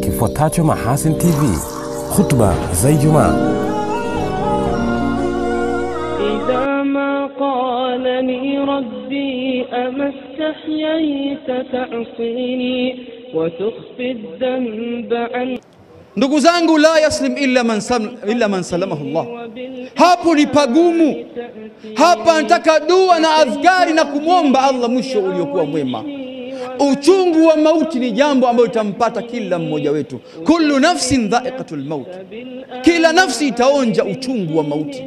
Kifuatacho Mahasin TV, hutuba za Ijumaa. Ndugu zangu, la yaslim illa man, illa man salamahu Allah. Hapo ni pagumu, hapa nataka dua na adhkari na kumwomba Allah mwisho uliokuwa mwema Uchungu wa mauti ni jambo ambalo litampata kila mmoja wetu. Kullu nafsin dha'iqatul maut, kila nafsi itaonja uchungu wa mauti,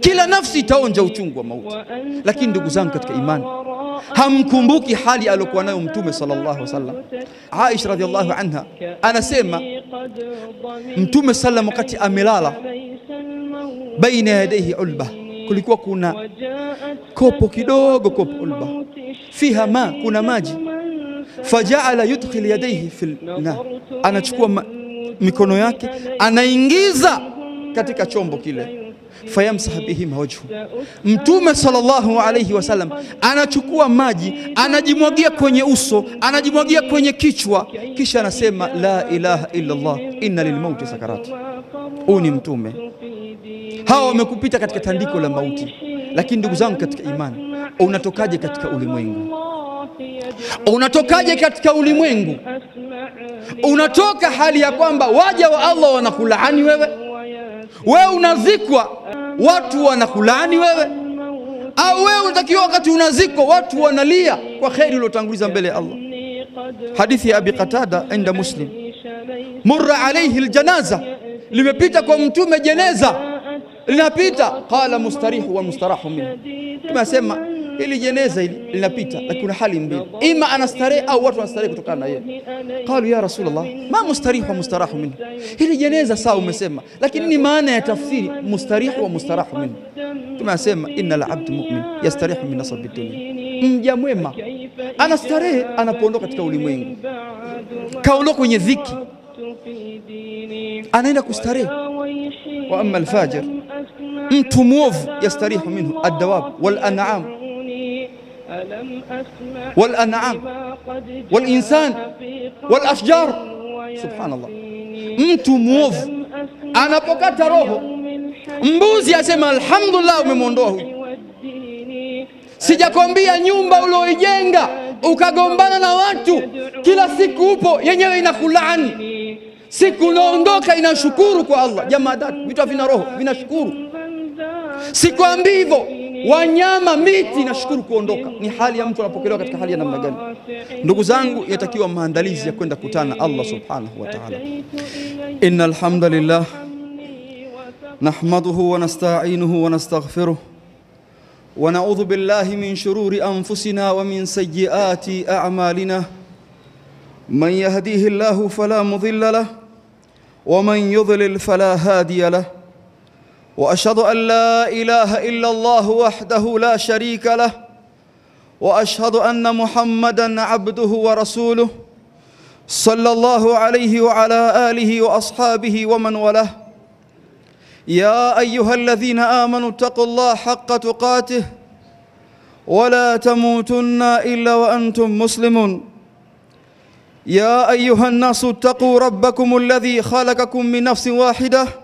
kila nafsi itaonja uchungu wa mauti. Lakini ndugu zangu katika imani, hamkumbuki hali aliyokuwa nayo Mtume sallallahu alaihi wasallam. Aisha radhiallahu anha anasema Mtume sallam wakati amelala, baina yadaihi ulba, kulikuwa kuna kopo kidogo, kopo ulba fiha ma, kuna maji. Fajaala yudkhil yadayhi fil na, anachukua mikono yake anaingiza katika chombo kile fayamsah bihima wajhu. Mtume sallallahu alayhi wasallam anachukua maji anajimwagia kwenye uso, anajimwagia kwenye kichwa, kisha anasema la ilaha illa Allah inna lilmauti sakarat. Huyu ni mtume. Hawa wamekupita katika tandiko la mauti, lakini ndugu zangu katika imani, unatokaje katika ulimwengu? Unatokaje katika ulimwengu? Unatoka hali ya kwamba waja wa Allah wanakulaani wewe wewe unazikwa watu wanakulaani wewe, au wewe unatakiwa wakati unazikwa watu wanalia kwa kheri uliotanguliza mbele ya Allah. Hadithi ya Abi Qatada inda Muslim, murra alayhi aljanaza, limepita kwa mtume jeneza linapita, qala mustarihu wa mustarahu minhu. Mtume hili jeneza hili linapita, lakini kuna hali mbili, ima anastarehe au watu wanastarehe kutokana na yeye. Qalu ya Rasulullah, ma mustarihu wa mustarahu minhu, hili jeneza sawa umesema, lakini ni maana ya tafsiri mustarihu wa mustarahu minhu. Kama asema innal abdu mu'min yastarihu min nasabi dunya, mja mwema anastarehe anapoondoka katika ulimwengu, kaondoka kwenye dhiki, anaenda kustarehe. Wa amma alfajir, mtu mwovu yastarihu minhu addawab wal an'am walan'am walinsan الله. Subhanallah, mtu mwovu anapokata roho, mbuzi asema الحمد umemwondoa huyu. Sijakwambia nyumba ulioijenga ukagombana na watu, kila siku upo yenyewe inakulaani, siku unaondoka inashukuru kwa Allah. Jamaa datu vitu vina roho vinashukuru, sikwambi hivyo. Wanyama miti inashukuru kuondoka. Ni hali ya mtu anapokelewa katika hali ya namna gani? Ndugu zangu, yatakiwa maandalizi ya kwenda kutana na Allah subhanahu wa ta'ala. Innal hamdalillah nahmaduhu wa nasta'inuhu wa nastaghfiruh wa na'udhu billahi min shururi anfusina wa min sayyiati a'malina man yahdihillahu fala mudilla lahu wa man yudlil fala hadiya lahu وأشهد أن لا إله إلا الله وحده لا شريك له وأشهد أن محمدا عبده ورسوله صلى الله عليه وعلى آله وأصحابه ومن والاه. يا أيها الذين آمنوا اتقوا الله حق تقاته ولا تموتن إلا وأنتم مسلمون. يا أيها الناس اتقوا ربكم الذي خلقكم من نفس واحدة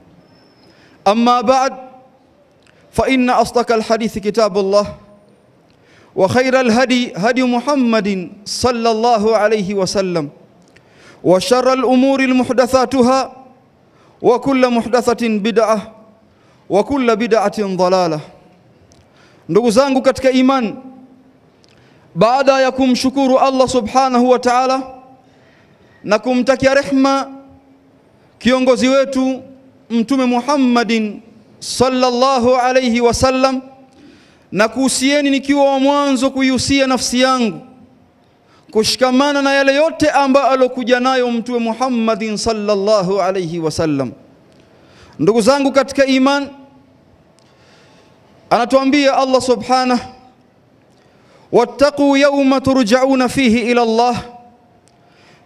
أما بعد فإن أصدق الحديث كتاب الله وخير الهدي هدي محمد صلى الله عليه وسلم وشر الأمور المحدثاتها وكل محدثة بدعة وكل بدعة ضلالة. ndugu zangu katika iman baada ya kumshukuru Allah subhanahu wa ta'ala na kumtakia rehma kiongozi wetu mtume Muhammadin sallallahu alayhi wasallam na kuhusieni nikiwa wa mwanzo kuihusia nafsi yangu kushikamana na yale yote ambayo alokuja nayo Mtume Muhammadin sallallahu alayhi wasallam. Ndugu zangu katika iman, anatuambia Allah subhanahu, wattaqu yawma turjauna fihi ila Allah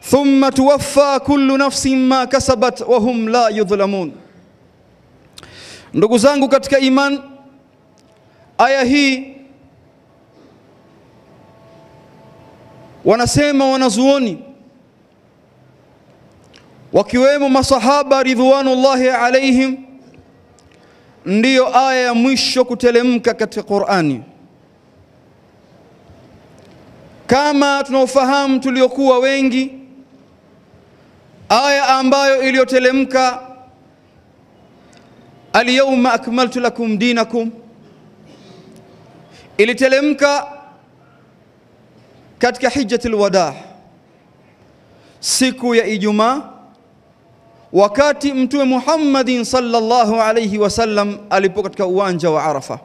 thumma tuwaffa kullu nafsin ma kasabat wa hum la yudhlamun. Ndugu zangu katika iman, aya hii wanasema wanazuoni wakiwemo masahaba ridhwanullahi alaihim, ndiyo aya ya mwisho kutelemka katika Qur'ani. Kama tunaofahamu tuliokuwa wengi, aya ambayo iliyotelemka alyawma akmaltu lakum dinakum ilitelemka katika hijjatul wadaa siku ya Ijumaa, wakati Mtume Muhammadin sallallahu alayhi wasallam alipo katika uwanja wa Arafa.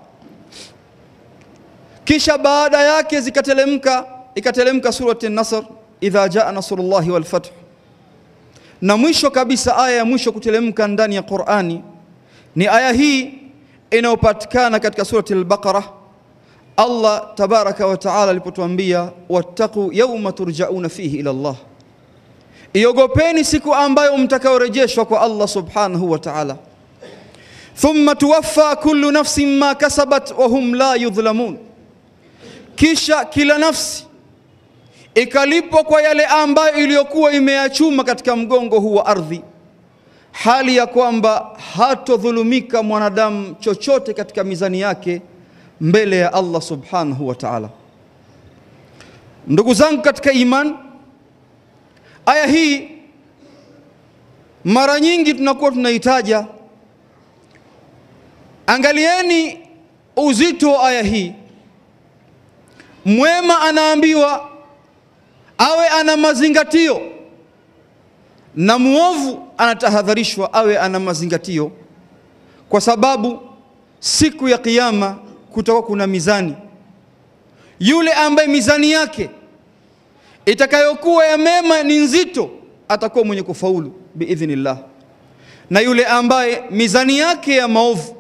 Kisha baada yake zikatelemka ikatelemka surati An-Nasr, idha jaa nasrullahi wal fath, na mwisho kabisa aya ya mwisho kutelemka ndani ya Qur'ani ni aya hii inayopatikana katika surati al-Baqarah. Allah tabaraka wa taala alipotuambia wattaqu yawma turjauna fihi ila Allah, iogopeni siku ambayo mtakaorejeshwa kwa Allah subhanahu wa taala. Thumma tuwaffa kullu nafsin ma kasabat wa hum la yudhlamun, kisha kila nafsi ikalipwa kwa yale ambayo iliyokuwa imeyachuma katika mgongo huu wa ardhi, hali ya kwamba hatodhulumika mwanadamu chochote katika mizani yake mbele ya Allah subhanahu wa ta'ala. Ndugu zangu katika iman, aya hii mara nyingi tunakuwa tunaitaja. Angalieni uzito wa aya hii. Mwema anaambiwa awe ana mazingatio na muovu anatahadharishwa awe ana mazingatio, kwa sababu siku ya Kiyama kutakuwa kuna mizani. Yule ambaye mizani yake itakayokuwa ya mema ni nzito atakuwa mwenye kufaulu biidhnillah, na yule ambaye mizani yake ya maovu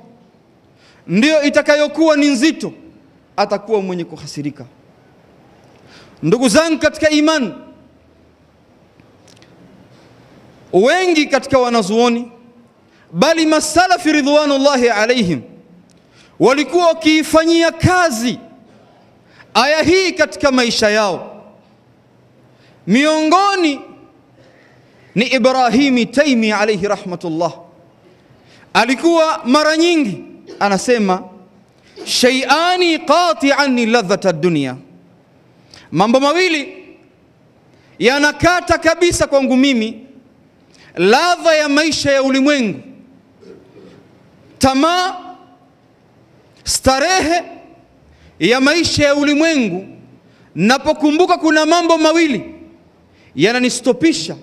ndiyo itakayokuwa ni nzito atakuwa mwenye kuhasirika. Ndugu zangu katika imani, wengi katika wanazuoni bali masalafi ridwanullahi alaihim walikuwa wakiifanyia kazi aya hii katika maisha yao. Miongoni ni Ibrahimi Taimi alaihi rahmatullah, alikuwa mara nyingi anasema shay'ani qati'an ladhata dunia, mambo mawili yanakata kabisa kwangu mimi ladha ya maisha ya ulimwengu, tamaa starehe ya maisha ya ulimwengu. Napokumbuka kuna mambo mawili yananistopisha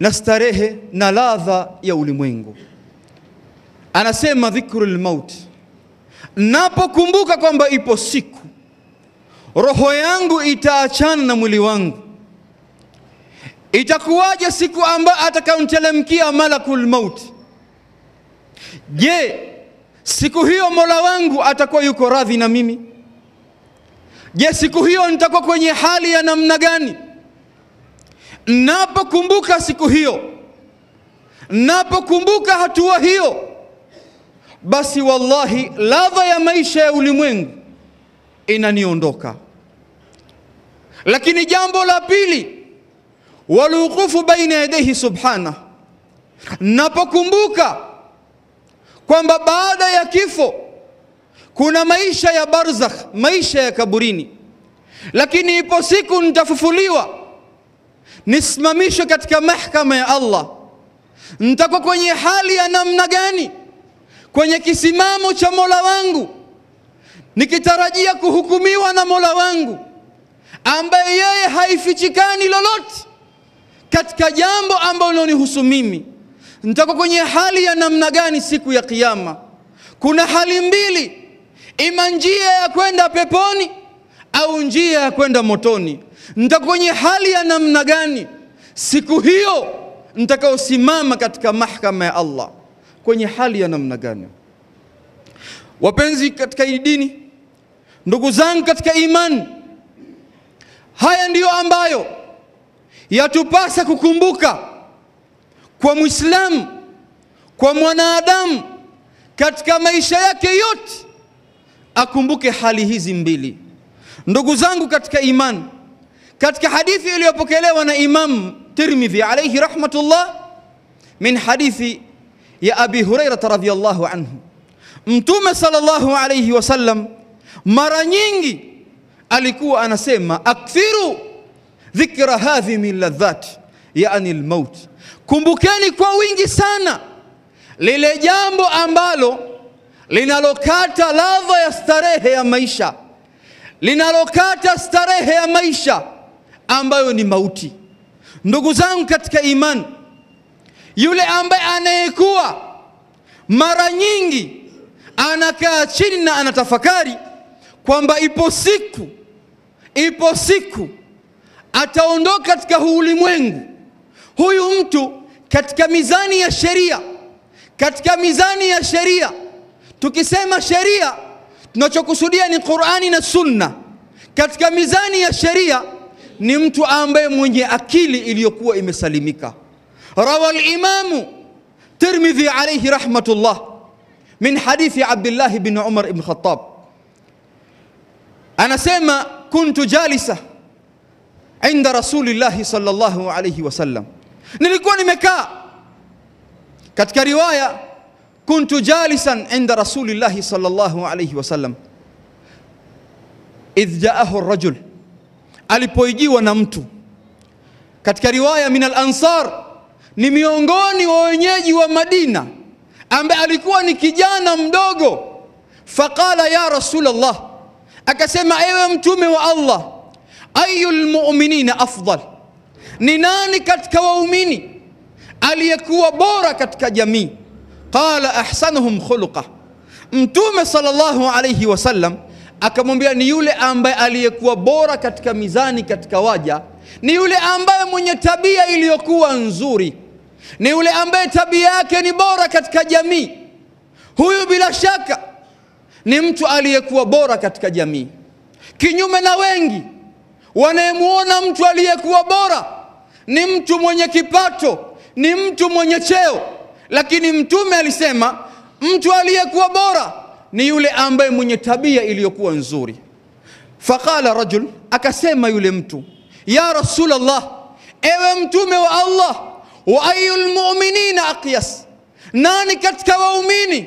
na starehe na ladha ya ulimwengu, anasema dhikru lmauti, Napokumbuka kwamba ipo siku roho yangu itaachana na mwili wangu, itakuwaje siku ambayo atakayomtelemkia malakul mauti? Je, siku hiyo Mola wangu atakuwa yuko radhi na mimi? Je, siku hiyo nitakuwa kwenye hali ya namna gani? Napokumbuka siku hiyo, napokumbuka hatua hiyo, basi wallahi ladha ya maisha ya ulimwengu inaniondoka. Lakini jambo la pili, waluqufu baina yadayhi subhana, napokumbuka kwamba baada ya kifo kuna maisha ya barzakh, maisha ya kaburini, lakini ipo siku nitafufuliwa, nisimamishwe katika mahkama ya Allah. Nitakuwa kwenye hali ya namna gani? Kwenye kisimamo cha Mola wangu, nikitarajia kuhukumiwa na Mola wangu ambaye yeye haifichikani lolote katika jambo ambalo linanihusu mimi nitakuwa kwenye hali ya namna gani siku ya Kiyama? Kuna hali mbili, ima njia ya kwenda peponi au njia ya kwenda motoni, nitakuwa kwenye hali ya namna gani siku hiyo nitakaosimama katika mahkama ya Allah, kwenye hali ya namna gani? Wapenzi katika dini, ndugu zangu katika imani, haya ndiyo ambayo yatupasa kukumbuka kwa Muislamu, kwa mwanadamu katika maisha yake yote, akumbuke hali hizi mbili. Ndugu zangu katika iman katika hadithi iliyopokelewa na Imam Tirmidhi alayhi rahmatullah, min hadithi ya Abi Hurairata radhiyallahu anhu, Mtume sallallahu alayhi wasallam mara nyingi alikuwa anasema akthiru dhikra hadhi min ladhat, yani almaut, kumbukeni kwa wingi sana lile jambo ambalo linalokata ladha ya starehe ya maisha, linalokata starehe ya maisha ambayo ni mauti. Ndugu zangu katika imani, yule ambaye anayekuwa mara nyingi anakaa chini na anatafakari kwamba ipo siku, ipo siku ataondoka katika ulimwengu, huyu mtu katika mizani ya sheria, katika mizani ya sheria, tukisema sheria tunachokusudia ni Qur'ani na Sunna. Katika mizani ya sheria ni mtu ambaye mwenye akili iliyokuwa imesalimika. Rawa al-Imamu Tirmidhi alayhi rahmatullah min hadithi Abdullah bin Umar ibn Khattab, anasema kuntu jalisa عند رسول الله صلى الله عليه وسلم. نلقوا مكا كتك رواية. كنت جالسا عند رسول الله صلى الله عليه وسلم. إذ جاءه الرجل. ألي بويجي ونمت كتك رواية من الأنصار. نميونغوني وينيجي ومدينة. أم بألكوا نكجانا مدوغو. فقال يا رسول الله. أكسي أيوة متومي الله ayu lmuminina afdal, ni nani katika waumini aliyekuwa bora katika jamii? Qala ahsanuhum khuluqa, Mtume sallallahu alayhi wasallam akamwambia ni yule ambaye aliyekuwa bora katika mizani katika waja, ni yule ambaye mwenye tabia iliyokuwa nzuri, ni yule ambaye tabia yake ni bora katika jamii. Huyu bila shaka ni mtu aliyekuwa bora katika jamii, kinyume na wengi wanayemwona mtu aliyekuwa bora ni mtu mwenye kipato, ni mtu mwenye cheo, lakini Mtume alisema mtu aliyekuwa bora ni yule ambaye mwenye tabia iliyokuwa nzuri. Faqala rajul, akasema yule mtu, ya Rasulullah, ewe mtume wa Allah, wa ayul mu'minina aqyas, nani katika waumini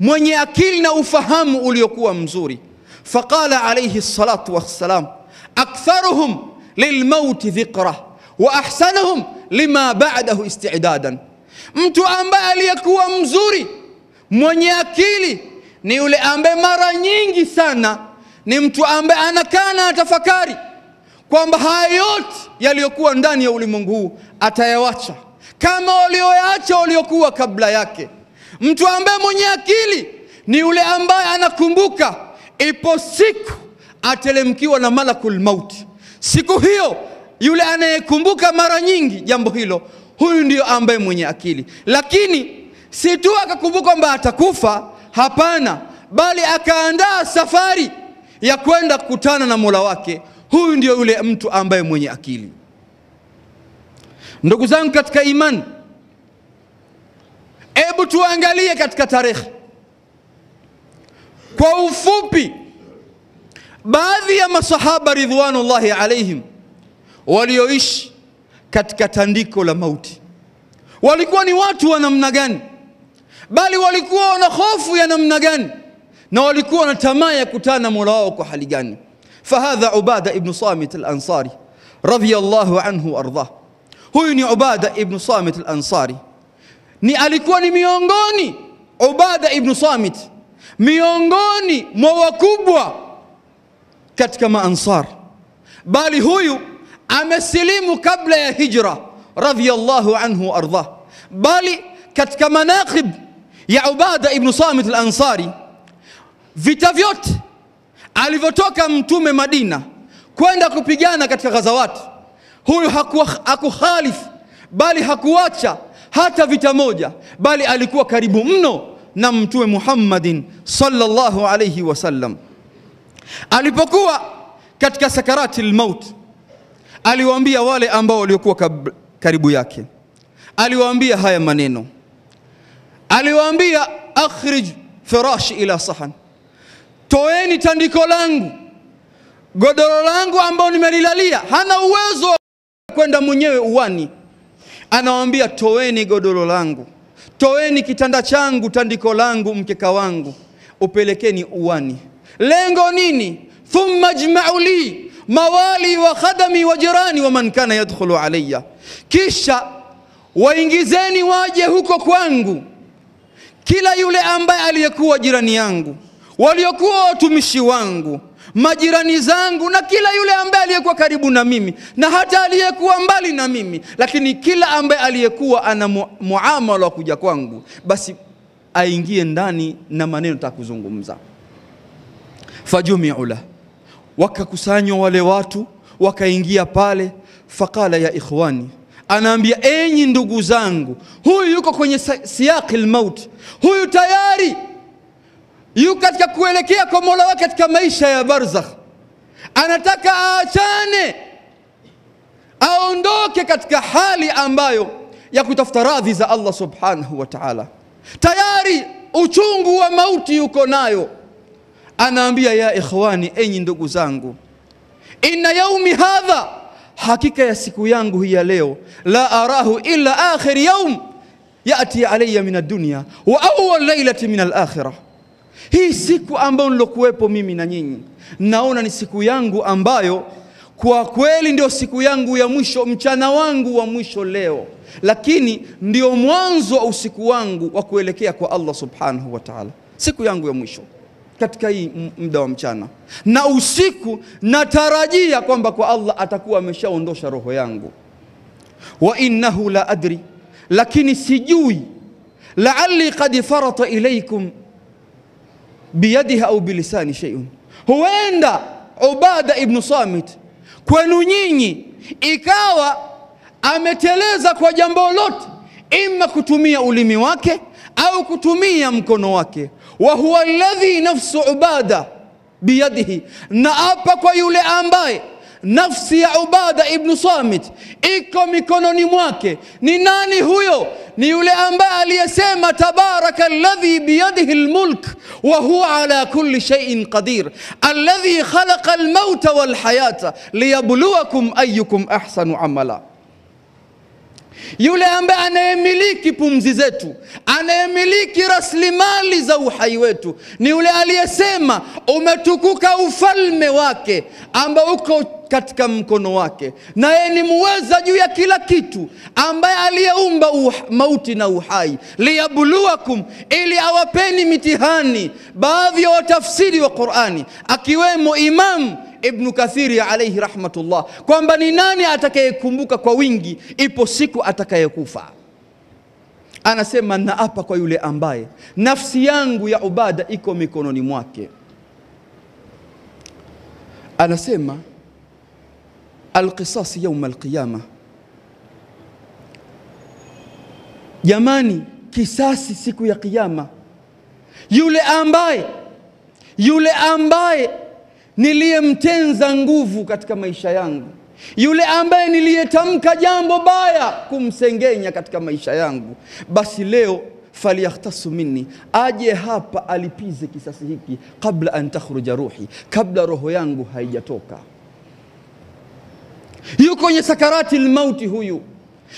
mwenye akili na ufahamu uliokuwa mzuri? Faqala alayhi salatu wassalam, aktharuhum lilmauti dhikra wa ahsanuhum lima ba'dahu isti'dadan, mtu ambaye aliyekuwa mzuri mwenye akili ni yule ambaye mara nyingi sana ni mtu ambaye anakaa na atafakari kwamba haya yote yaliyokuwa ndani ya ulimwengu huu atayawacha kama walioyaacha waliokuwa kabla yake. Mtu ambaye mwenye akili ni yule ambaye anakumbuka ipo siku atelemkiwa na malakul mauti. Siku hiyo yule anayekumbuka mara nyingi jambo hilo, huyu ndiyo ambaye mwenye akili. Lakini si tu akakumbuka kwamba atakufa, hapana, bali akaandaa safari ya kwenda kukutana na Mola wake. Huyu ndio yule mtu ambaye mwenye akili. Ndugu zangu katika imani, hebu tuangalie katika tarehe kwa ufupi, baadhi ya masahaba ridwanullahi alaihim walioishi katika tandiko la mauti walikuwa ni watu wa namna gani, bali walikuwa wana hofu ya namna gani, na walikuwa na tamaa ya kutana na Mola wao kwa hali gani? Fahadha Ubada ibn Samit al-Ansari radhiyallahu anhu ardah. Huyu ni Ubada ibn Samit al-Ansari, ni alikuwa ni miongoni Ubada ibn Samit miongoni mwa wakubwa katika maansar, bali huyu amesilimu kabla ya hijra radhiyallahu anhu ardah. Bali katika manaqib ya Ubada ibnu Samit al-Ansari, vita vyote alivyotoka mtume Madina kwenda kupigana katika ghazawati, huyu hakukhalifu bali hakuacha hata vita moja, bali alikuwa karibu mno na mtume Muhammadin sallallahu alayhi wasallam. Alipokuwa katika sakarati lmaut, aliwaambia wale ambao waliokuwa karibu yake, aliwaambia haya maneno, aliwaambia akhrij firashi ila sahan, toeni tandiko langu, godoro langu ambao nimelilalia. Hana uwezo wa kwenda mwenyewe uwani, anawaambia toeni godoro langu, toeni kitanda changu, tandiko langu, mkeka wangu, upelekeni uwani. Lengo nini? thumma jmau li mawali wa khadami wa jirani wa man kana yadkhulu alayya, kisha waingizeni waje huko kwangu kila yule ambaye aliyekuwa jirani yangu, waliokuwa watumishi wangu, majirani zangu, na kila yule ambaye aliyekuwa karibu na mimi na hata aliyekuwa mbali na mimi, lakini kila ambaye aliyekuwa ana mu- muamala wa kuja kwangu, basi aingie ndani na maneno takuzungumza. Fajumiu lah, wakakusanywa wale watu wakaingia pale. Faqala ya ikhwani, anaambia enyi ndugu zangu, huyu yuko kwenye siyaqi lmaut, huyu tayari yuko katika kuelekea kwa mola wake katika maisha ya barzakh, anataka aachane, aondoke katika hali ambayo ya kutafuta radhi za Allah subhanahu wa ta'ala. Tayari uchungu wa mauti yuko nayo anaambia ya ikhwani, enyi ndugu zangu, inna yaumi hadha, hakika ya siku yangu hii ya leo, la arahu illa akhir yaum yati alayya min ad-dunya wa awwal lailati min al-akhirah. Hii siku ambayo nilokuwepo mimi na nyinyi, naona ni siku yangu ambayo kwa kweli ndio siku yangu ya mwisho, mchana wangu wa mwisho leo, lakini ndio mwanzo wa usiku wangu wa kuelekea kwa Allah subhanahu wa ta'ala, siku yangu ya mwisho katika hii muda wa mchana na usiku, natarajia kwamba kwa Allah atakuwa ameshaondosha roho yangu. wa innahu la adri, lakini sijui, la'alli qad farata ilaikum biyadiha au bilisani shay'un, huenda Ubada ibn Samit kwenu nyinyi ikawa ameteleza kwa jambo lote, ima kutumia ulimi wake au kutumia mkono wake. وهو الذي نفس عبادة بيده. نأبا كويل أمباي. نفس عبادة ابن صامت. إيكو ميكونو نمواك نناني هيو نيول أنباء ليسيما تبارك الذي بيده الملك. وهو على كل شيء قدير. الذي خلق الموت والحياة ليبلوكم أيكم أحسن عملاً. Yule ambaye anayemiliki pumzi zetu, anayemiliki rasilimali za uhai wetu, ni yule aliyesema umetukuka ufalme wake ambao uko katika mkono wake, naye ni muweza juu ya kila kitu, ambaye aliyeumba mauti na uhai, liyabluwakum, ili awapeni mitihani. Baadhi ya watafsiri wa Qurani akiwemo Imam Ibnu Kathiri alayhi rahmatullah kwamba ni nani atakayekumbuka kwa wingi, ipo siku atakayekufa. Anasema naapa kwa yule ambaye nafsi yangu ya Ubada iko mikononi mwake. Anasema alqisasi yauma alqiyama, jamani, kisasi siku ya Kiyama. Yule ambaye yule ambaye niliyemtenza nguvu katika maisha yangu, yule ambaye niliyetamka jambo baya kumsengenya katika maisha yangu, basi leo faliyakhtasu minni, aje hapa alipize kisasi hiki, kabla an takhruja ruhi, kabla roho yangu haijatoka. Yuko kwenye sakarati lmauti huyu,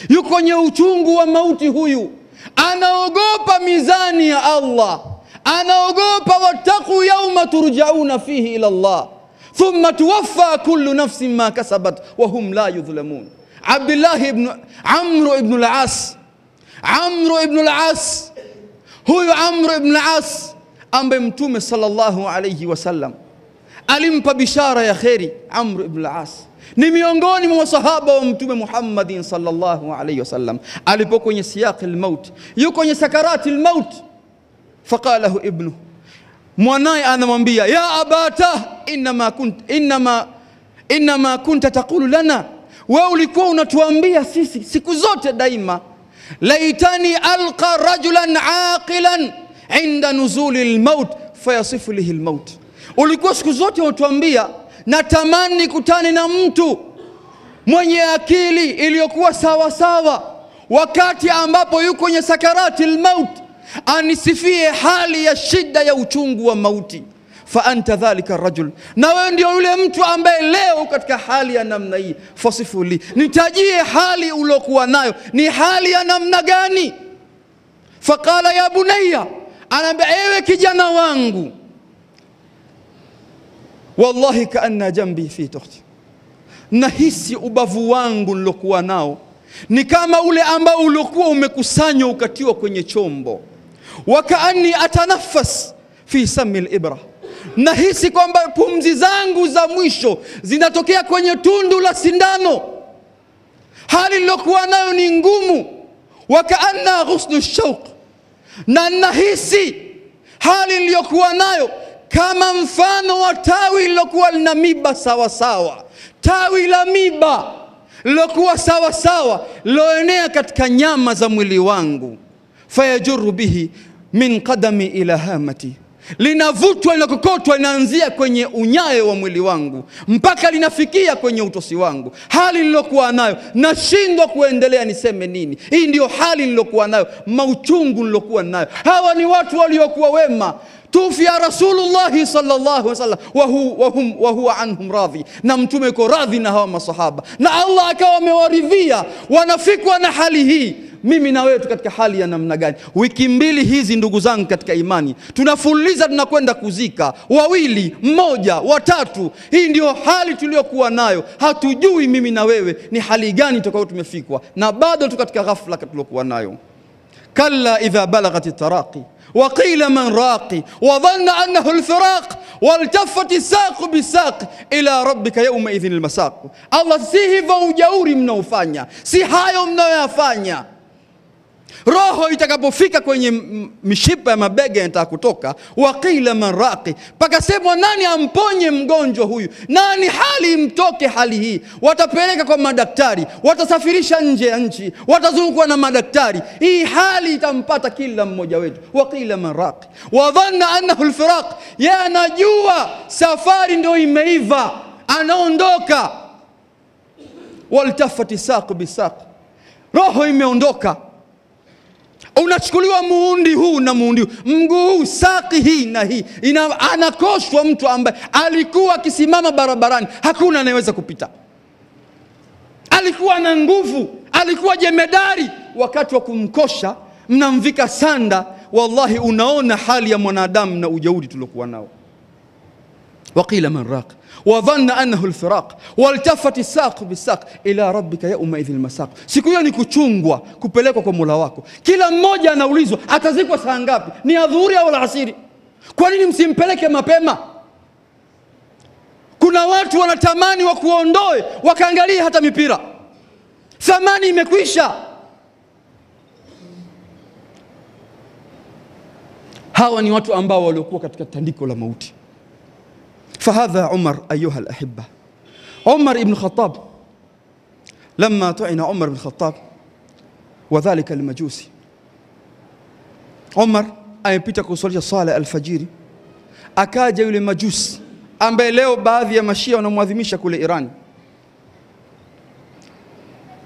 yuko kwenye uchungu wa mauti huyu, anaogopa mizani ya Allah. Anaogopa wattaqu yauma turjauna fihi ila Allah ثم توفى كل نفس ما كسبت وهم لا يظلمون. عبد الله بن عمرو بن العاص عمرو بن العاص هو عمرو بن العاص أم بمتوم صلى الله عليه وسلم. ألم بشاره يا خيري عمرو بن العاص. ni miongoni mwa sahaba wa mtume Muhammadin sallallahu alayhi wasallam alipo kwenye siyaq al-maut yuko kwenye sakarati maut faqalahu ibnu mwanaye anamwambia ya abata inama kunta, inama, inama kunta taqulu lana, wewe ulikuwa unatuambia sisi siku zote daima, laitani alqa rajulan aqilan inda nuzuli lmaut fayasifu lihi lmaut. Ulikuwa siku zote unatuambia natamani nikutane na mtu mwenye akili iliyokuwa sawa sawa, wakati ambapo yuko kwenye sakarati lmaut, anisifie hali ya shida ya uchungu wa mauti. Fa anta dhalika rajul, na wewe ndio yule mtu ambaye leo katika hali ya namna hii. Fasifu li, nitajie hali uliokuwa nayo, ni hali ya namna gani? Faqala ya bunayya, anaambia ewe kijana wangu, wallahi kaanna jambi fi tukhti nahisi ubavu wangu nilokuwa nao ni kama ule ambao uliokuwa umekusanywa ukatiwa kwenye chombo. Wakaani atanafas fi sami libra, nahisi kwamba pumzi zangu za mwisho zinatokea kwenye tundu la sindano. Hali niliyokuwa nayo ni ngumu. Wa Wakaanna ghuslu shauq, na nahisi hali niliyokuwa nayo kama mfano wa tawi lilokuwa lina miba sawasawa, sawa tawi la miba lilokuwa sawasawa sawa liloenea katika nyama za mwili wangu. Fayajuru bihi min qadami ila hamati, linavutwa linakokotwa, linaanzia kwenye unyayo wa mwili wangu mpaka linafikia kwenye utosi wangu. Hali nilokuwa nayo nashindwa kuendelea, niseme nini? Hii ndiyo hali nilokuwa nayo, mauchungu nilokuwa nayo. Hawa ni watu waliokuwa wema tufia Rasulullahi sallallahu alaihi wasallam wa huwa anhum radhi, na mtume yuko radhi na hawa masahaba, na Allah akawa amewaridhia, wanafikwa na hali hii mimi na wewe tu katika hali ya namna gani? Wiki mbili hizi, ndugu zangu katika imani, tunafuliza tunakwenda kuzika wawili, mmoja, watatu. Hii ndio hali tuliyokuwa nayo, hatujui mimi na wewe ni hali gani tokao tumefikwa, na bado tu katika ghafla tuliyokuwa nayo. kalla idha balaghat taraqi wa qila man raqi wa dhanna annahu alfiraq waltafati saqu bisaq ila rabbika yawma idhin almasaq. Allah, si hivyo ujauri mnaofanya, si hayo mnayoyafanya roho itakapofika kwenye mishipa ya mabega yanataka kutoka, waqila man raqi, pakasemwa nani amponye mgonjwa huyu, nani hali imtoke hali hii. Watapeleka kwa madaktari, watasafirisha nje ya nchi, watazungukwa na madaktari, hii hali itampata kila mmoja wetu. Waqila man raqi wadhanna annahu alfiraq, yeye anajua safari ndio imeiva, anaondoka. Waltafati saqu bisaq, roho imeondoka unachukuliwa muundi huu na muundi huu, mguu huu, saki hii na hii, ina, anakoshwa mtu ambaye alikuwa akisimama barabarani, hakuna anayeweza kupita. Alikuwa na nguvu, alikuwa jemedari. Wakati wa kumkosha, mnamvika sanda. Wallahi, unaona hali ya mwanadamu na ujaudi tuliokuwa nao. وقيل من راق وظن أنه الفراق والتفت الساق بالساق ila rabbika yaumaidhin masaq. Siku hiyo ni kuchungwa, kupelekwa kwa Mola wako. Kila mmoja anaulizwa atazikwa saa ngapi, ni adhuhuri au alasiri? Kwa nini msimpeleke mapema? Kuna watu wanatamani wakuondoe, wakaangalie hata mipira, thamani imekwisha. Hawa ni watu ambao waliokuwa katika tandiko la mauti. فهذا عمر أيها الأحبة عمر بن الخطاب لما طعن عمر بن الخطاب وذلك المجوسي عمر amepita kuswalisha swala alfajiri, akaja yule majusi ambaye leo baadhi ya mashia wanamwadhimisha kule Iran,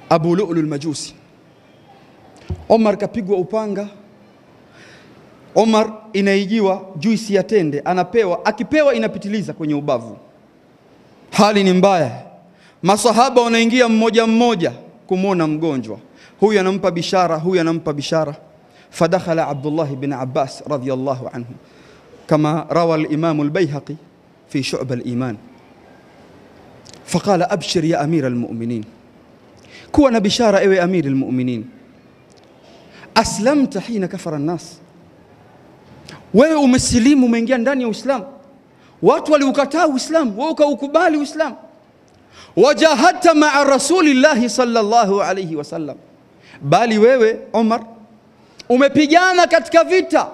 Abu Lu'lu al-Majusi. Omar kapigwa upanga. Omar inaijiwa juisi ya tende, anapewa, akipewa inapitiliza kwenye ubavu. Hali ni mbaya, masahaba wanaingia mmoja mmoja kumwona mgonjwa, huyu anampa bishara, huyu anampa bishara. Fadakhala Abdullah bin Abbas radhiyallahu anhu. Kama rawa al-Imam al-Baihaqi fi Shu'b al-Iman. Faqala abshir ya amira al-mu'minin, kuwa na bishara ewe amiri al-mu'minin, aslamta hina kafara an-nas wewe umesilimu, umeingia ndani ya Uislamu. Watu waliukataa Uislamu, wewe ukaukubali Uislamu. Wajahadta maa rasulillahi sallallahu alayhi wasallam, bali wewe Omar umepigana katika vita,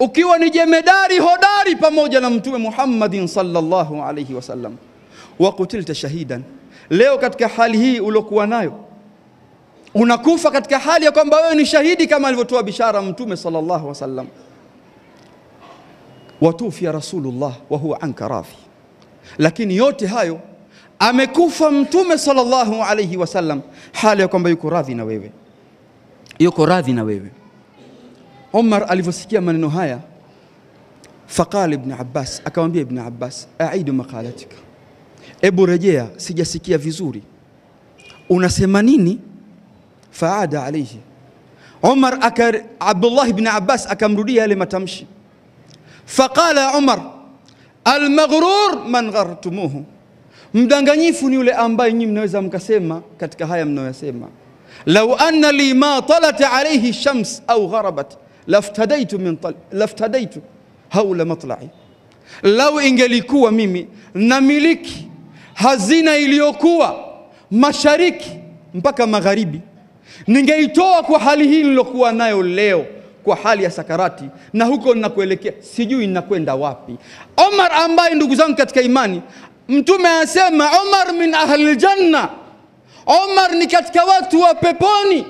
ukiwa ni jemedari hodari pamoja na Mtume Muhammadin sallallahu alayhi wasallam, wa kutilta shahidan. Leo katika hali hii uliokuwa nayo unakufa katika hali ya kwamba wewe ni shahidi kama alivyotoa bishara Mtume sallallahu alayhi wasallam, watufia Rasulullah wa huwa anka radhi. Lakini yote hayo amekufa Mtume sallallahu alayhi wasallam hali ya kwamba yuko radhi na wewe, yuko radhi na wewe. Umar alivyosikia maneno haya, faqala Ibn Abbas, akamwambia Ibn Abbas, aidu maqalatika, ebu rejea, sijasikia vizuri, unasema nini? faada alayhi Umar Abdullah ibn Abbas akamrudia yale matamshi, faqala Umar almaghrur man ghartumuhu, mdanganyifu ni yule ambaye nyinyi mnaweza mkasema katika haya mnayoyasema, lau anna li ma talat alayhi shams au gharabat laftadaitu min laftadaitu haula matlai, lau ingelikuwa mimi namiliki hazina iliyokuwa mashariki mpaka magharibi ningeitoa kwa hali hii nilokuwa nayo leo, kwa hali ya sakarati, na huko ninakuelekea sijui ninakwenda wapi. Omar ambaye ndugu zangu katika imani, Mtume anasema Omar min ahli janna, Omar ni katika watu wa peponi,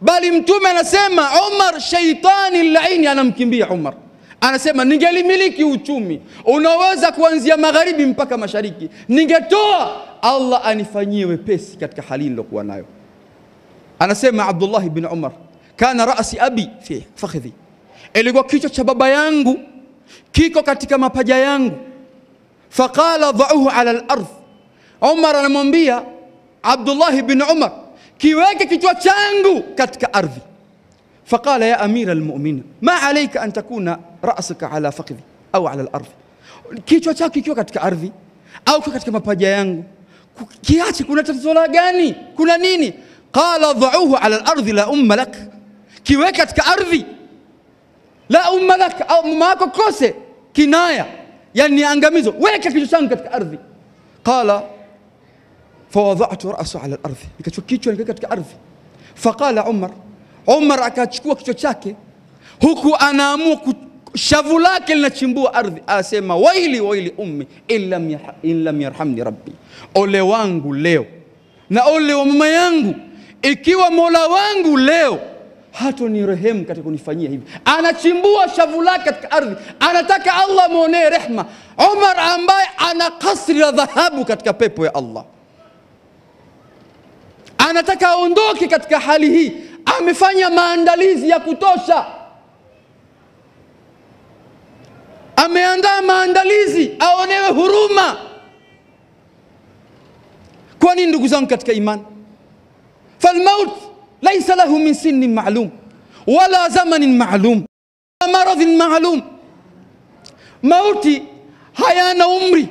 bali Mtume anasema Omar shaitani laini anamkimbia Omar. Anasema ningelimiliki uchumi unaweza kuanzia magharibi mpaka mashariki, ningetoa Allah anifanyie wepesi katika hali nilokuwa nayo. Anasema Abdullahi ibn Umar, كان رأس أبي في فخذي إليقوا كيكو شبابا يانغو كيكو كاتيكا مباجا يانغو فقال ضعوه على الأرض عمر المنبيا عبد الله بن عمر كيوكي كيشو شانغو كاتكا أرضي فقال يا أمير المؤمنين ما عليك أن تكون رأسك على فخذي أو على الأرض كيشو شاكي كيكو كاتكا أرضي أو كاتكا مباجا يانغو كياتي كنا تتزولا غاني كنا نيني قال ضعوه على الأرض لا أم لك kiweke katika ardhi. La umma au mama yako kose kinaya, yani angamizo, weka kichwa changu katika ardhi. Qala fawadhatu rasu ala al-ardhi, nikachukua kichwa nikaweka katika ardhi. Faqala Umar, Umar akachukua kichwa chake huku anaamua shavu lake linachimbua ardhi, asema waili waili ummi in lam yarhamni rabbi, ole wangu leo na ole wa mama yangu ikiwa mola wangu leo hato ni rehemu katika kunifanyia hivi. Anachimbua shavu lake katika ardhi, anataka Allah amwonee rehma. Umar ambaye ana kasri la dhahabu katika pepo ya Allah, anataka aondoke katika hali hii, amefanya maandalizi ya kutosha, ameandaa maandalizi aonewe huruma. Kwa nini ndugu zangu katika imani? falmaut laisa lahu min sinnin maalum wala zamanin maalum wala maradhin maalum, mauti hayana umri,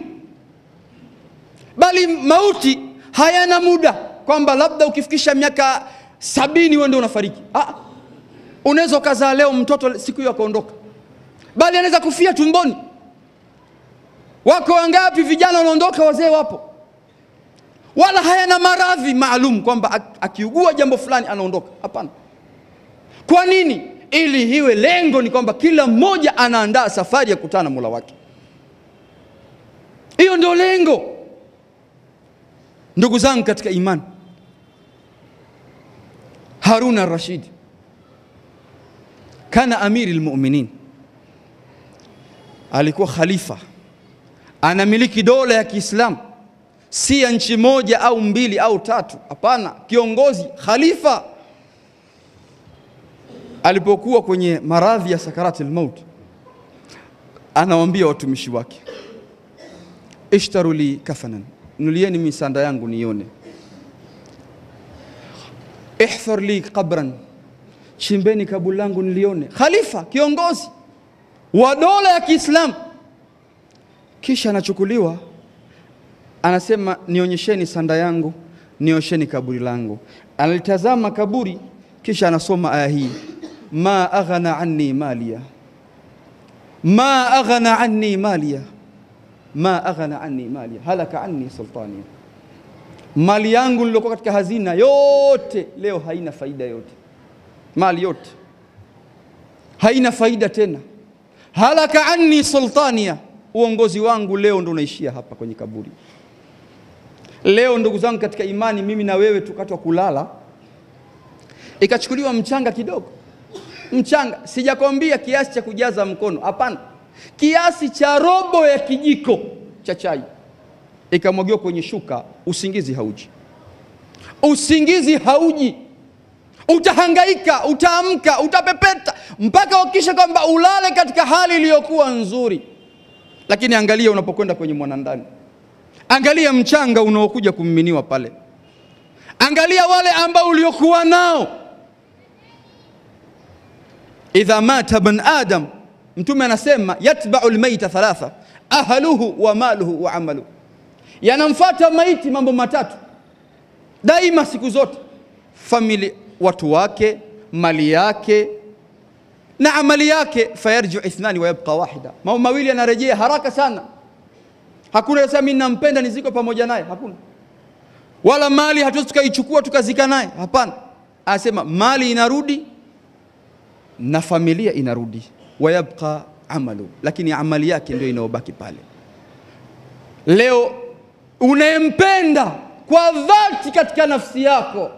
bali mauti hayana muda, kwamba labda ukifikisha miaka sabini wewe ndio unafariki. Ah, unaweza ukazaa leo mtoto siku hiyo akaondoka, bali anaweza kufia tumboni. Wako wangapi vijana wanaondoka, wazee wapo wala hayana maradhi maalum kwamba akiugua jambo fulani anaondoka. Hapana. Kwa nini? Ili hiwe lengo ni kwamba kila mmoja anaandaa safari ya kutana mula wake. Hiyo ndio lengo, ndugu zangu katika imani. Harun ar-Rashid kana amiri lmuminin, alikuwa khalifa, anamiliki dola ya Kiislamu si ya nchi moja au mbili au tatu. Hapana, kiongozi khalifa. Alipokuwa kwenye maradhi ya sakarati lmaut, anawaambia watumishi wake, ishtaru li kafanan, nulieni misanda yangu nione. Ihfar li qabran, chimbeni kaburi langu nilione. Khalifa, kiongozi wa dola ya Kiislamu. Kisha anachukuliwa anasema nionyesheni sanda yangu, niosheni kaburi langu. Analitazama kaburi, kisha anasoma aya hii, ma aghna anni maliya, ma aghna anni maliya, ma aghna anni maliya, halaka anni sultani, mali yangu niliokuwa katika hazina yote leo haina faida yote, mali yote. Haina faida tena. halaka anni sultania, uongozi wangu leo ndo unaishia hapa kwenye kaburi. Leo ndugu zangu katika imani, mimi na wewe tukatwa kulala, ikachukuliwa mchanga kidogo, mchanga, sijakwambia kiasi cha kujaza mkono, hapana, kiasi cha robo ya kijiko cha chai, ikamwagiwa kwenye shuka, usingizi hauji, usingizi hauji. Utahangaika, utaamka, utapepeta mpaka ukisha kwamba ulale katika hali iliyokuwa nzuri. Lakini angalia unapokwenda kwenye mwanandani, angalia mchanga unaokuja kumminiwa pale, angalia wale ambao uliokuwa nao. Idha mata ibn adam, Mtume anasema yatbau lmaita thalatha ahluhu wa maluhu wa amaluhu, yanamfuata maiti mambo matatu daima, siku zote, familia watu wake, mali yake na amali yake. Fayarjiu ithnani wa yabqa wahida, mambo mawili yanarejea haraka sana. Hakuna sasa mimi nampenda niziko pamoja naye, hakuna. Wala mali hatuwezi tukaichukua tukazika naye, hapana. Anasema mali inarudi na familia inarudi, wayabqa amalu, lakini amali yake ndio inaobaki pale. Leo unayempenda kwa dhati katika nafsi yako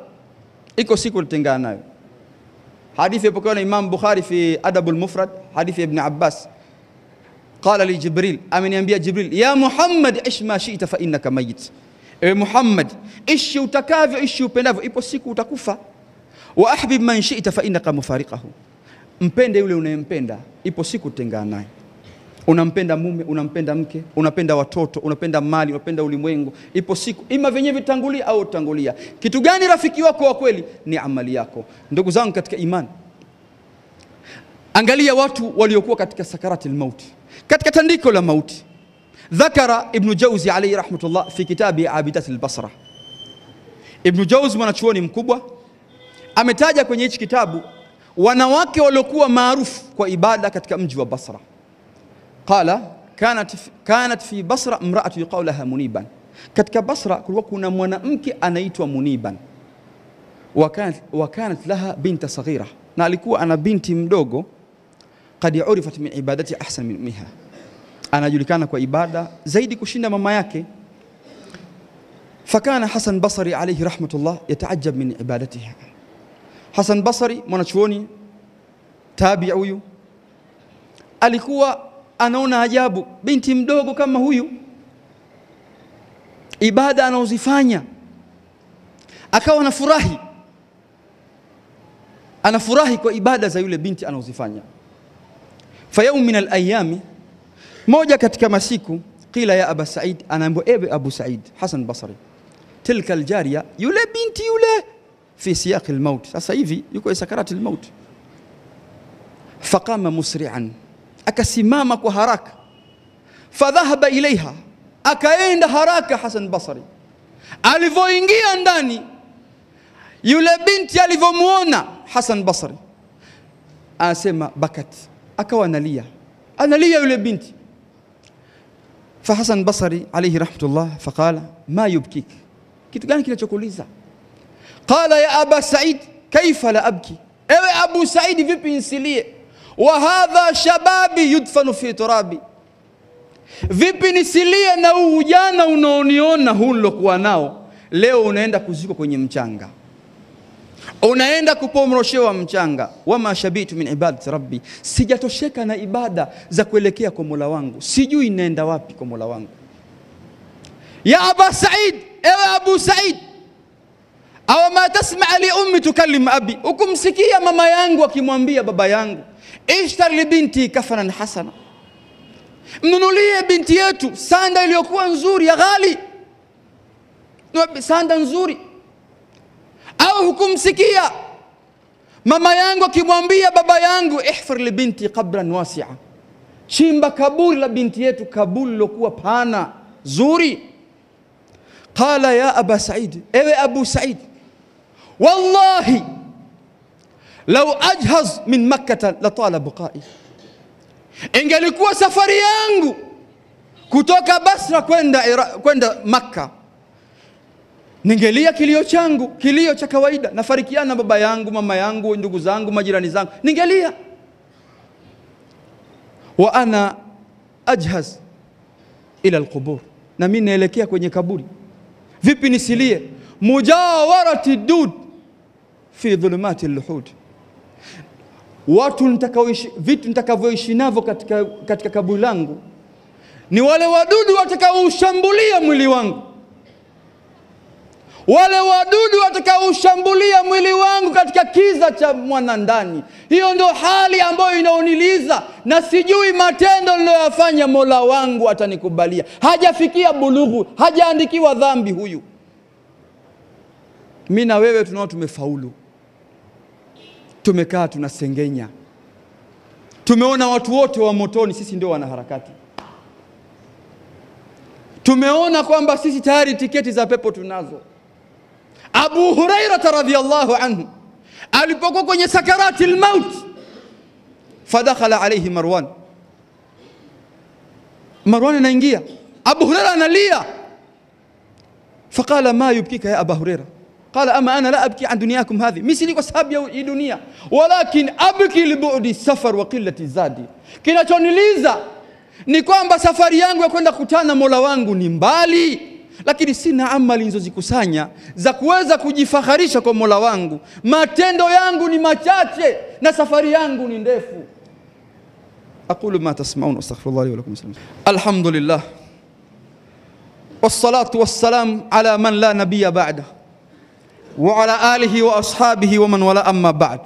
iko siku utatengana nayo. Hadithi ipokewa na Imam Bukhari fi Adabul Mufrad, hadithi ya Ibn Abbas qala li Jibril, ameniambia Jibril, ya Muhammad ish ma shi'ta fa innaka mayit, ewe Muhammad ishi utakavyo, ishi upendavyo, ipo siku utakufa. Wa ahbib man shi'ta fa innaka mufariqahu, mpende yule unayempenda, ipo siku utengana naye. Unampenda mume, unampenda mke, unapenda watoto, unapenda mali, unapenda ulimwengu, ipo siku ima vyenyewe vitangulia au utangulia. Kitu gani rafiki wako wa kweli? Ni amali yako. Ndugu zangu katika imani, angalia watu waliokuwa katika sakarati lmauti, katika tandiko la mauti. Dhakara Ibnu Jauzi alayhi rahmatullah fi kitabi Abidat lbasra. Ibnu Jauzi mwanachuoni mkubwa ametaja kwenye hichi kitabu wanawake waliokuwa maarufu kwa ibada katika mji wa Basra. Qala kanat, kanat fi Basra mraatu yuqalu laha Muniban, katika Basra kulikuwa kuna mwanamke anaitwa Muniban. Wa kanat, wa kanat laha binta saghira, na alikuwa ana binti mdogo. Qad urifat min ibadati ahsan min ummiha, anajulikana kwa ibada zaidi kushinda mama yake. Fakana Hasan Basri alayhi rahmatullah yataajab min ibadatiha. Hasan Basri mwanachuoni tabi huyu alikuwa anaona ajabu, binti mdogo kama huyu, ibada anaozifanya, akawa anafurahi, anafurahi kwa ibada za yule binti anaozifanya. فيوم من الأيام موجة katika masiku قيل يا أبا سعيد أنا أبو إيه سعيد؟ حسن بصري. تلك الجارية يله بنتي يله في سياق الموت. sasa hivi yuko sakarat الموت. فقام مسرعا akasimama kwa haraka فذهب إليها. akaenda haraka حسن بصري. alivoingia ndani yule binti موانا حسن بصري. asema بكت. Akawa analia, analia yule binti. Fa Hasan Basri alayhi rahmatullah faqala ma yubkik, kitu gani kinachokuuliza? Qala ya aba Said kaifa la abki, ewe Abu Saidi, vipi nsilie wa hadha shababi yudfanu fi turabi, vipi nisilie na ujana unaoniona huu nilokuwa nao? Leo, unaenda kuzikwa kwenye mchanga, unaenda kupomroshewa mchanga. Wama shabitu min ibadati rabbi, sijatosheka na ibada za kuelekea kwa mola wangu, sijui naenda wapi kwa mola wangu. Ya aba Said, ewe Abu Said, awa ma tasmaa li ummi tukallim abi, ukumsikia mama yangu akimwambia baba yangu ishtar li binti kafanan hasana, mnunulie binti yetu sanda iliyokuwa nzuri ya ghali, sanda nzuri. Au hukumsikia? Mama yangu akimwambia baba yangu ihfir li binti qabran wasia, chimba kaburi la binti yetu, kaburi lilokuwa pana zuri. Qala ya aba Said, ewe Abu Said, wallahi lau ajhaz min makkata latala buqai, ingelikuwa safari yangu kutoka Basra kwenda kwenda Makka, ningelia kilio changu, kilio cha kawaida, nafarikiana baba yangu, mama yangu, ndugu zangu, majirani zangu, ningelia. wa ana ajhaz ila alqubur, na mimi naelekea kwenye kaburi. Vipi nisilie? mujawarati dud fi dhulumati luhud, watu nitakaoishi, vitu nitakavyoishi navyo katika, katika kaburi langu ni wale wadudu watakaoushambulia mwili wangu, wale wadudu watakaoushambulia mwili wangu katika kiza cha mwanandani. Hiyo ndio hali ambayo inaoniliza, na sijui matendo niliyoyafanya Mola wangu atanikubalia. Hajafikia bulughu, hajaandikiwa dhambi huyu. Mi na wewe tunao tumefaulu, tumekaa tunasengenya, tumeona watu wote wa motoni, sisi ndio wanaharakati tumeona kwamba sisi tayari tiketi za pepo tunazo. Abu Hurairata radhiyallahu anhu alipokuwa kwenye sakarati lmaut, fadakhala alaihi Marwan. Marwan anaingia, Abu Huraira analia, faqala ma yubkika ya Aba Huraira ama ana la abki an dunyakum hadhi, mi sili kwa sababu ya dunia, walakin abki libudi safar wa qillati zadi, kinachoniliza ni kwamba safari yangu ya kwenda kutana Mola wangu ni mbali, lakini sina amali nizozikusanya za kuweza kujifaharisha kwa Mola wangu. Matendo yangu ni machache na safari yangu ni ndefu. aqulu ma tasmaun astaghfirullah li wa lakum. Alhamdulillah wassalatu wassalam ala man la nabiyya ba'da wa ala alihi wa ashabihi wa man wala, amma ba'd.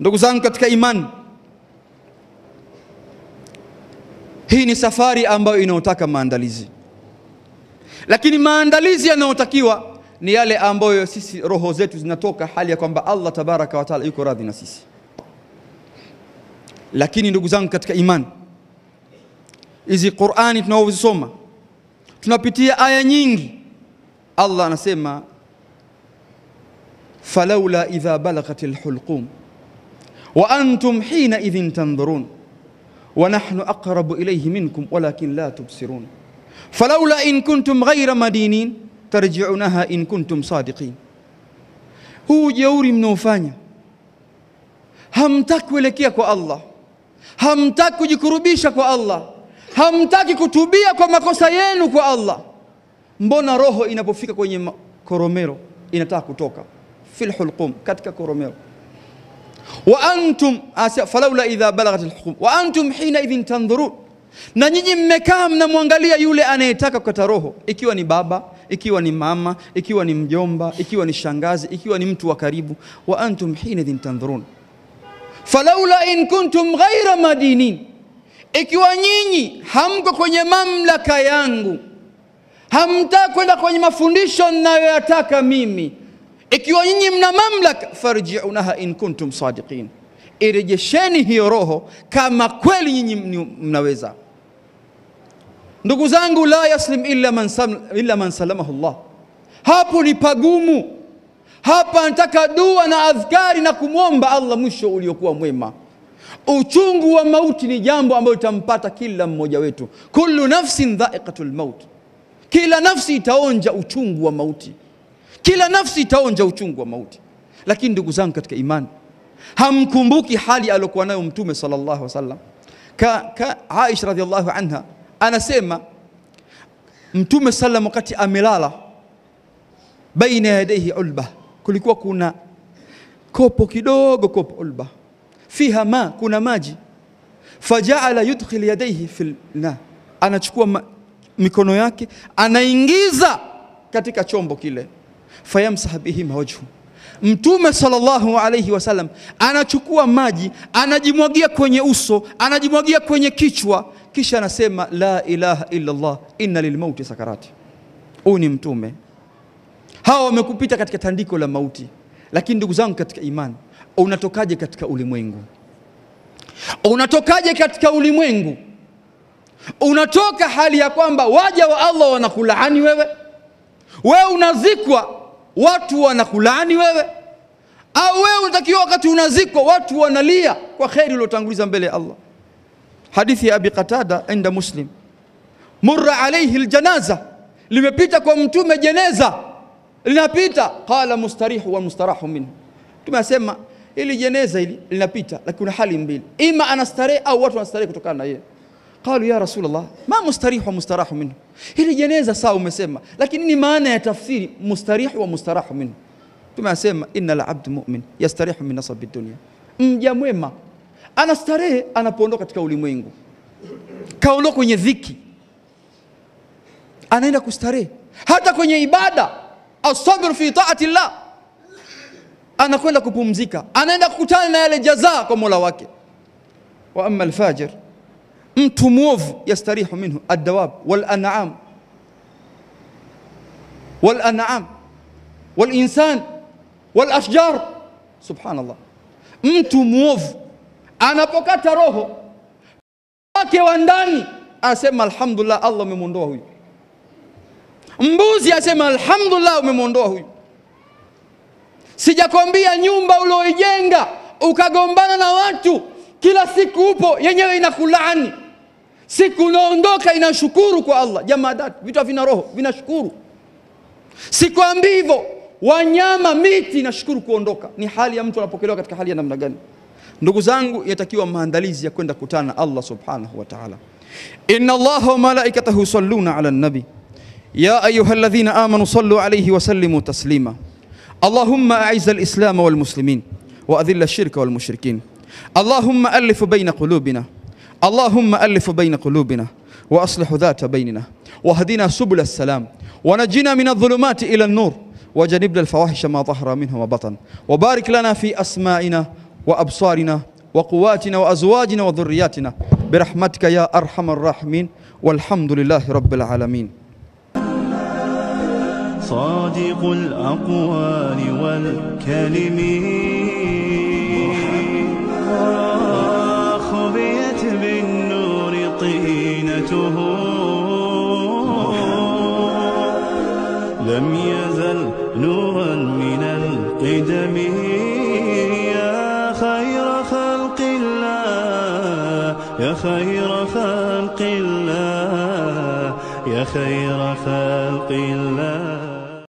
Ndugu zangu katika imani Hii ni safari ambayo inaotaka maandalizi, lakini maandalizi yanayotakiwa ni yale ambayo sisi roho zetu zinatoka hali ya kwamba Allah tabaraka wa taala yuko radhi na sisi. Lakini ndugu zangu katika imani, hizi Qur'ani tunaozisoma tunapitia aya nyingi. Allah anasema falaula idha balaghatil hulqum wa antum hina idhin tandhurun wa nahnu aqrabu ilayhi minkum walakin la tubsirun فلولا إن كنتم غير مدينين ترجعونها إن كنتم صادقين. هو جوري منوفانيا هم تكوي لكيك الله. هم تكوي جكربيشك الله. هم تكوي كتوبيك ومكوسينك الله. مبونا روحو إنا بفكا كوني كوروميرو إنا تاكو توكا. في الحلقوم كاتكا كوروميرو وأنتم فلولا إذا بلغت الحلقوم وأنتم حينئذ تنظرون. Na nyinyi mmekaa mnamwangalia yule anayetaka kukata roho, ikiwa ni baba, ikiwa ni mama, ikiwa ni mjomba, ikiwa ni shangazi, ikiwa ni mtu wa karibu. Wa antum hina idhin tandhurun falaula in kuntum ghaira madinin, ikiwa nyinyi hamko kwenye mamlaka yangu, hamtaki kwenda kwenye mafundisho ninayoyataka mimi ikiwa nyinyi mna mamlaka, farjiunaha in kuntum sadiqin, irejesheni hiyo roho kama kweli nyinyi mnaweza. Ndugu zangu, la yaslim illa man, illa man salamahu Allah. Hapo ni pagumu. Hapa nataka dua na adhkari na kumwomba Allah mwisho uliokuwa mwema. Uchungu wa mauti ni jambo ambalo litampata kila mmoja wetu. Kullu nafsin dha'iqatul maut, kila nafsi itaonja uchungu wa mauti kila nafsi itaonja uchungu wa mauti. Lakini ndugu zangu katika imani, hamkumbuki hali aliyokuwa nayo Mtume sallallahu alaihi wasallam. Aisha radhiallahu anha anasema Mtume sallam wakati amelala, baina yadaihi ulba, kulikuwa kuna kopo kidogo, kopo ulba fiha ma, kuna maji. Fajaala yudkhil yadaihi fil na, anachukua ma, mikono yake anaingiza katika chombo kile fayamsah bihima wajhu. Mtume sallallahu alayhi wasallam anachukua maji anajimwagia kwenye uso, anajimwagia kwenye kichwa, kisha anasema la ilaha illa Allah inna lilmauti sakarati. Huyu ni Mtume. Hawa wamekupita katika tandiko la mauti, lakini ndugu zangu katika imani, unatokaje katika ulimwengu? Unatokaje katika ulimwengu? Unatoka hali ya kwamba waja wa Allah wanakulaani wewe, wewe unazikwa watu wanakulaani wewe, au wewe unatakiwa wakati unazikwa watu wanalia kwa kheri uliotanguliza mbele ya Allah. Hadithi ya Abi Qatada inda Muslim, murra alayhi aljanaza, limepita kwa mtume jeneza linapita, qala mustarihu wa mustarahu minhu. Mtume asema ili jeneza hili linapita, lakini kuna hali mbili, ima anastarehe au watu wanastarehe kutokana na yeye. Qalu ya Rasulullah, ma mustarihu wa mustarahu minhu, hili jeneza sawa umesema, lakini ni maana ya tafsiri mustarihu wa mustarahu minhu. Mtume anasema inna la abdu mu'min yastarihu min nasabi dunya, mja mwema anastarehe anapoondoka katika ulimwengu, kaondoka kwenye dhiki, anaenda kustarehe. Hata kwenye ibada, asabir fi taati llah, anakwenda kupumzika, anaenda kukutana na yale jazaa kwa mola wake. Wa amma alfajir, mtu mwovu, yastarihu minhu addawab wal an'am wal an'am wal insan wal ashjar. Subhanallah, mtu mwovu anapokata roho wake wa ndani asema alhamdulillah, Allah umemwondoa huyu. Mbuzi asema alhamdulillah, umemwondoa huyu. Sijakwambia nyumba ulioijenga ukagombana na watu kila siku upo yenyewe inakulaani, siku unaondoka inashukuru kwa Allah. Jamadat, vitu havina roho vinashukuru. Sikwambii hivyo, wanyama, miti inashukuru kuondoka. Ni hali ya mtu anapokelewa katika hali ya namna gani? Ndugu zangu, yatakiwa maandalizi ya kwenda kutana na Allah subhanahu wa ta'ala. Inna Allaha wa malaikatahu yusalluna ala nabi ya ayuha alladhina amanu sallu alayhi wa sallimu taslima Allahumma a'izz al-islam wal muslimin wa adhill ash-shirka wal mushrikin Allahumma alif bayna qulubina Allahumma alif bayna qulubina wa aslih dhata baynina wahdina subul as-salam ونجنا من الظلمات إلى النور وجنبنا الفواحش ما ظهر منها وبطن وبارك لنا في أسمائنا وأبصارنا وقواتنا وأزواجنا وذرياتنا برحمتك يا أرحم الراحمين والحمد لله رب العالمين. صادق الأقوال والكلم خبيت بالنور طينته. لم يزل نورا من القدم. يا خير خلق الله يا خير خلق الله.